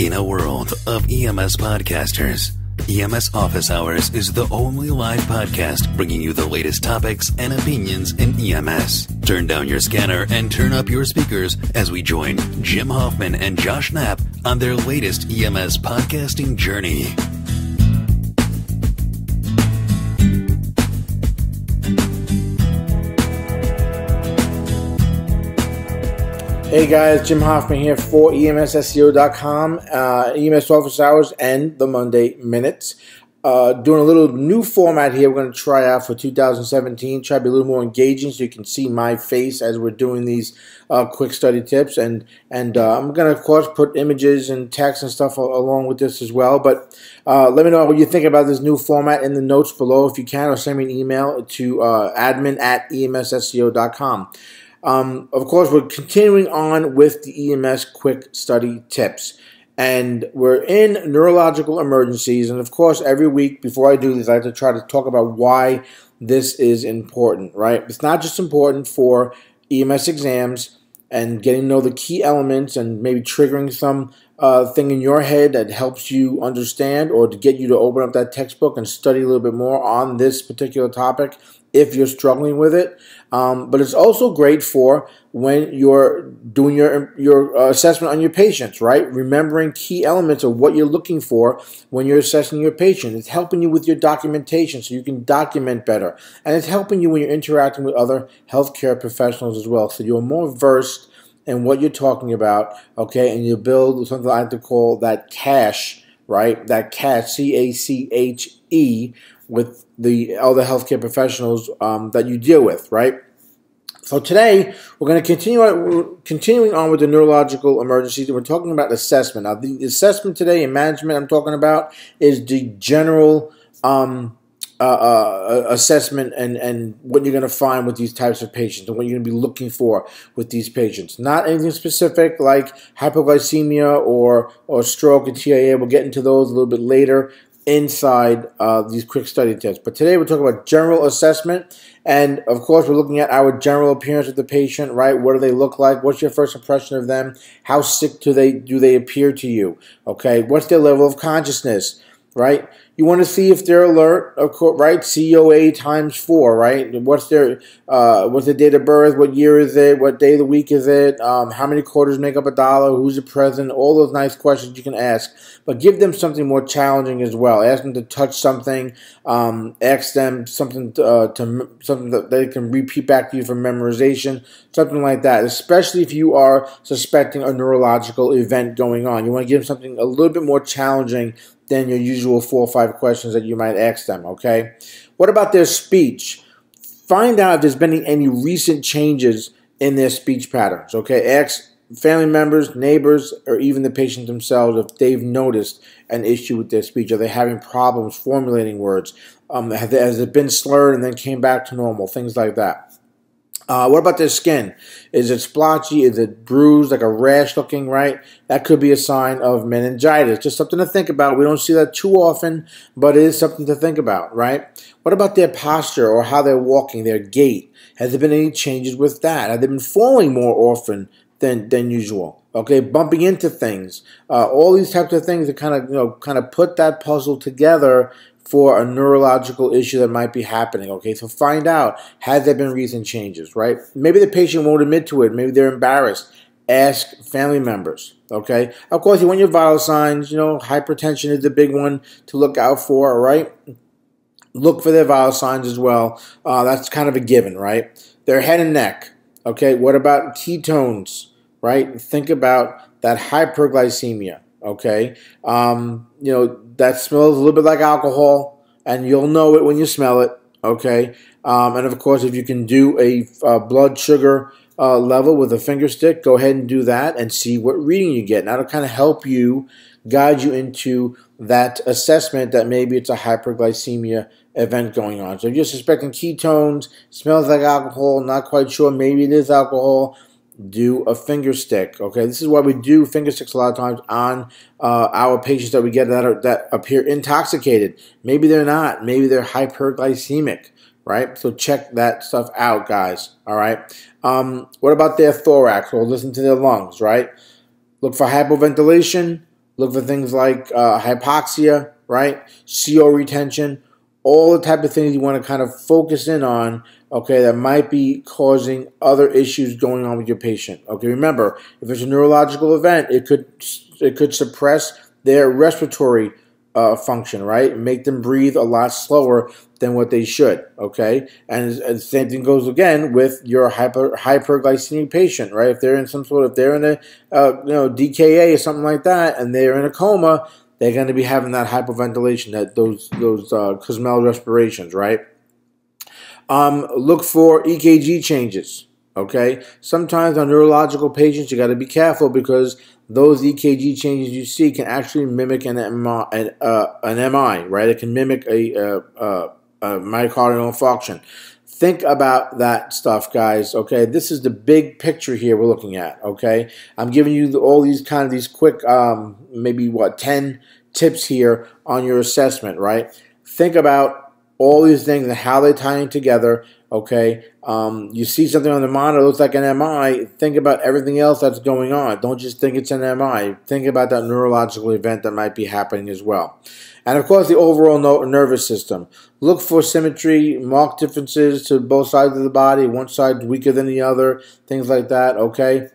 In a world of EMS podcasters, EMS Office Hours is the only live podcast bringing you the latest topics and opinions in EMS. Turn down your scanner and turn up your speakers as we join Jim Hoffman and Josh Knapp on their latest EMS podcasting journey. Hey guys, Jim Hoffman here for EMSSEO.com, uh, EMS Office Hours, and the Monday Minutes. Uh, doing a little new format here we're going to try out for 2017. Try to be a little more engaging so you can see my face as we're doing these uh, quick study tips. And and uh, I'm going to, of course, put images and text and stuff along with this as well. But uh, let me know what you think about this new format in the notes below if you can, or send me an email to uh, admin at EMSSEO.com. Um, of course, we're continuing on with the EMS quick study tips. And we're in neurological emergencies. And of course, every week before I do this, I have to try to talk about why this is important, right? It's not just important for EMS exams and getting to know the key elements and maybe triggering some uh, thing in your head that helps you understand or to get you to open up that textbook and study a little bit more on this particular topic if you're struggling with it. Um, but it's also great for when you're doing your your uh, assessment on your patients, right? Remembering key elements of what you're looking for when you're assessing your patient. It's helping you with your documentation so you can document better, and it's helping you when you're interacting with other healthcare professionals as well, so you're more versed in what you're talking about. Okay, and you build something I like to call that cache, right? That cache, C A C H E with the other healthcare professionals um, that you deal with, right? So today we're going to continue on, continuing on with the neurological emergencies. We're talking about assessment. Now, the assessment today in management I'm talking about is the general um, uh, uh, assessment and and what you're going to find with these types of patients and what you're going to be looking for with these patients. Not anything specific like hypoglycemia or or stroke and TIA. We'll get into those a little bit later inside uh, these quick study tests. But today we're talking about general assessment. And of course, we're looking at our general appearance of the patient, right? What do they look like? What's your first impression of them? How sick do they do they appear to you? Okay, what's their level of consciousness, right? You want to see if they're alert, of course, right? COA times four, right? What's their uh, what's the date of birth? What year is it? What day of the week is it? Um, how many quarters make up a dollar? Who's the president? All those nice questions you can ask, but give them something more challenging as well. Ask them to touch something. Um, ask them something to, uh, to something that they can repeat back to you for memorization, something like that. Especially if you are suspecting a neurological event going on, you want to give them something a little bit more challenging than your usual four or five questions that you might ask them, okay? What about their speech? Find out if there's been any recent changes in their speech patterns, okay? Ask family members, neighbors, or even the patient themselves if they've noticed an issue with their speech. Are they having problems formulating words? Um, has it been slurred and then came back to normal? Things like that. Uh, what about their skin? Is it splotchy? Is it bruised, like a rash looking, right? That could be a sign of meningitis. Just something to think about. We don't see that too often, but it is something to think about, right? What about their posture or how they're walking, their gait? Has there been any changes with that? Have they been falling more often than, than usual? Okay, bumping into things. Uh, all these types of things that kind of, you know, kind of put that puzzle together for a neurological issue that might be happening. Okay, so find out has there been recent changes, right? Maybe the patient won't admit to it. Maybe they're embarrassed. Ask family members. Okay, of course, you want your vital signs. You know, hypertension is the big one to look out for. All right, look for their vital signs as well. Uh, that's kind of a given, right? Their head and neck. Okay, what about ketones? Right, think about that hyperglycemia. Okay, um, you know that smells a little bit like alcohol, and you'll know it when you smell it. Okay, um, and of course, if you can do a blood sugar uh, level with a finger stick, go ahead and do that and see what reading you get. And that'll kind of help you guide you into that assessment that maybe it's a hyperglycemia event going on. So if you're suspecting ketones, smells like alcohol, not quite sure, maybe it is alcohol, do a finger stick. Okay, this is why we do finger sticks a lot of times on uh, our patients that we get that are, that appear intoxicated. Maybe they're not. Maybe they're hyperglycemic. Right. So check that stuff out, guys. All right. Um, what about their thorax? Well, listen to their lungs. Right. Look for hypoventilation. Look for things like uh, hypoxia, right? CO retention, all the type of things you want to kind of focus in on, okay, that might be causing other issues going on with your patient. Okay, remember, if it's a neurological event, it could it could suppress their respiratory uh, function, right? Make them breathe a lot slower than what they should, okay? And, and the same thing goes again with your hyper hyperglycemic patient, right? If they're in some sort of, if they're in a, uh, you know, DKA or something like that, and they're in a coma, they're going to be having that hyperventilation, that those those uh, Kussmaul respirations, right? Um, look for EKG changes. Okay, sometimes on neurological patients, you got to be careful because those EKG changes you see can actually mimic an MI, an, uh, an MI right? It can mimic a, a, a, a myocardial infarction. Think about that stuff, guys. Okay, this is the big picture here we're looking at. Okay, I'm giving you all these kind of these quick, um, maybe what ten tips here on your assessment. Right? Think about all these things and how they're tying together. Okay, um, you see something on the monitor looks like an MI. Think about everything else that's going on. Don't just think it's an MI. Think about that neurological event that might be happening as well. And of course, the overall no nervous system. Look for symmetry, marked differences to both sides of the body. One side weaker than the other, things like that. Okay.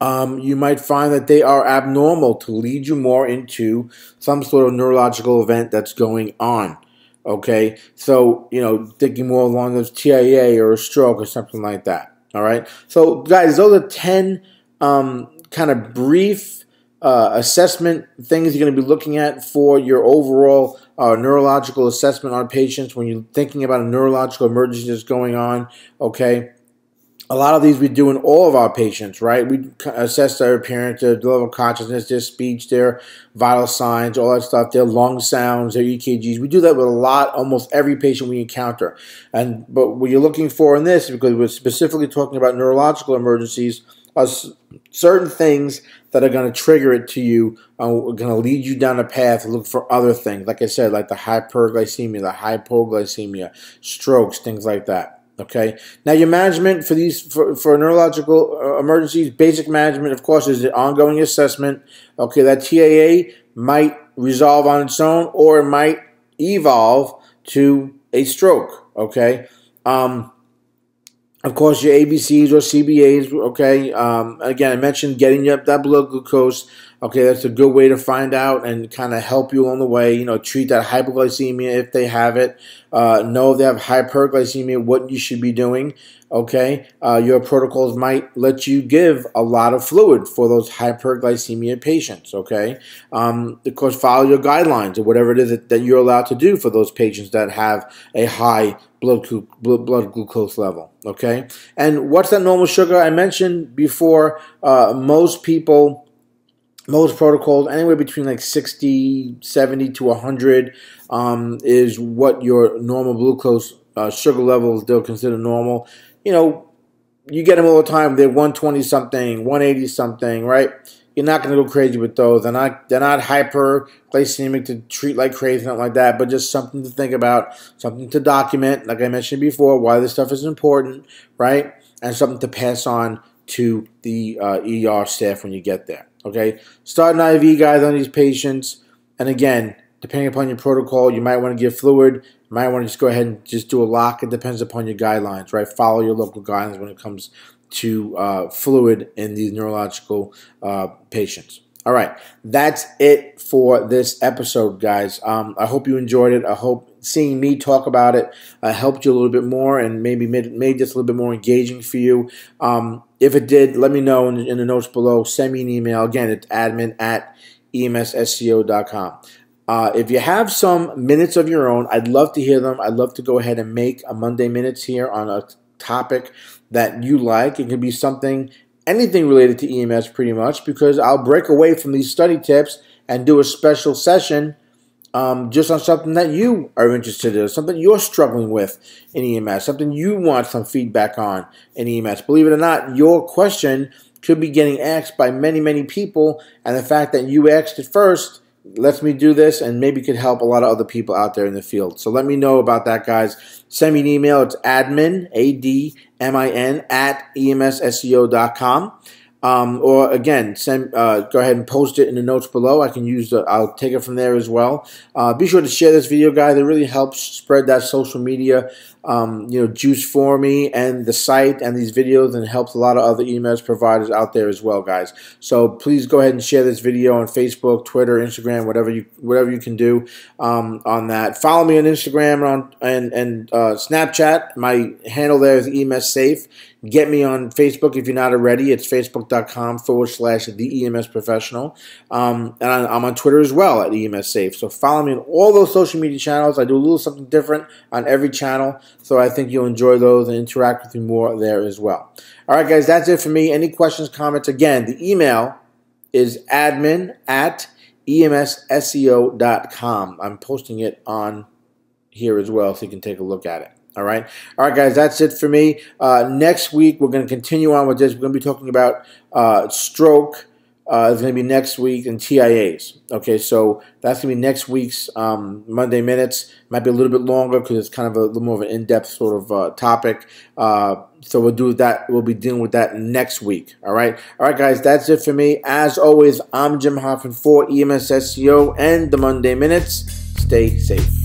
Um, you might find that they are abnormal to lead you more into some sort of neurological event that's going on. Okay, so you know, thinking more along those TIA or a stroke or something like that. All right, so guys, those are ten um, kind of brief uh, assessment things you're going to be looking at for your overall uh, neurological assessment on patients when you're thinking about a neurological emergency that's going on. Okay. A lot of these we do in all of our patients, right? We assess their appearance, their level of consciousness, their speech, their vital signs, all that stuff, their lung sounds, their EKGs. We do that with a lot, almost every patient we encounter. And but what you're looking for in this, because we're specifically talking about neurological emergencies, are certain things that are going to trigger it to you, uh, are going to lead you down a path to look for other things. Like I said, like the hyperglycemia, the hypoglycemia, strokes, things like that. Okay. Now, your management for these for, for neurological uh, emergencies, basic management, of course, is the ongoing assessment. Okay, that TIA might resolve on its own, or it might evolve to a stroke. Okay. Um, of course, your ABCs or CBAs, okay. Um, again, I mentioned getting up that blood glucose. Okay, that's a good way to find out and kind of help you along the way. You know, treat that hypoglycemia if they have it. Uh, know if they have hyperglycemia, what you should be doing. Okay, uh, your protocols might let you give a lot of fluid for those hyperglycemia patients. Okay, um, of course, follow your guidelines or whatever it is that, that you're allowed to do for those patients that have a high blood, blood glucose level. Okay, and what's that normal sugar? I mentioned before. Uh, most people most protocols anywhere between like 60 70 to 100 um, is what your normal glucose uh, sugar levels they'll consider normal you know you get them all the time they're 120 something 180 something right you're not going to go crazy with those they're not they're not hyperglycemic to treat like crazy nothing like that but just something to think about something to document like i mentioned before why this stuff is important right and something to pass on to the uh, er staff when you get there Okay, start an IV guide on these patients, and again, depending upon your protocol, you might want to give fluid. Might want to just go ahead and just do a lock. It depends upon your guidelines, right? Follow your local guidelines when it comes to uh, fluid in these neurological uh, patients. All right, that's it for this episode, guys. Um, I hope you enjoyed it. I hope seeing me talk about it uh, helped you a little bit more and maybe made, made this a little bit more engaging for you. Um, if it did, let me know in, in, the notes below. Send me an email. Again, it's admin at emsseo.com. Uh, if you have some minutes of your own, I'd love to hear them. I'd love to go ahead and make a Monday Minutes here on a topic that you like. It can be something anything related to EMS pretty much because I'll break away from these study tips and do a special session um, just on something that you are interested in, something you're struggling with in EMS, something you want some feedback on in EMS. Believe it or not, your question could be getting asked by many, many people, and the fact that you asked it first lets me do this and maybe could help a lot of other people out there in the field. So let me know about that, guys. Send me an email. It's admin, A-D-M-I-N, at emsseo.com. Um, or again, send uh, go ahead and post it in the notes below. I can use the I'll take it from there as well. Uh, be sure to share this video, guys. It really helps spread that social media um, you know juice for me and the site and these videos, and helps a lot of other EMS providers out there as well, guys. So please go ahead and share this video on Facebook, Twitter, Instagram, whatever you whatever you can do um, on that. Follow me on Instagram and on and and uh, Snapchat. My handle there is EMS Safe. Get me on Facebook if you're not already. It's facebook.com forward slash the EMS professional. Um, and I'm on Twitter as well at EMS Safe. So follow me on all those social media channels. I do a little something different on every channel. So I think you'll enjoy those and interact with me more there as well. All right, guys, that's it for me. Any questions, comments? Again, the email is admin at emsseo.com. I'm posting it on here as well so you can take a look at it. All right. All right, guys, that's it for me. Uh, next week, we're going to continue on with this. We're going to be talking about uh, stroke. Uh, it's going to be next week and TIAs. Okay, so that's going to be next week's um, Monday Minutes. Might be a little bit longer because it's kind of a little more of an in-depth sort of uh, topic. Uh, so we'll do that. We'll be dealing with that next week. All right. All right, guys, that's it for me. As always, I'm Jim Hoffman for EMS SEO and the Monday Minutes. Stay safe.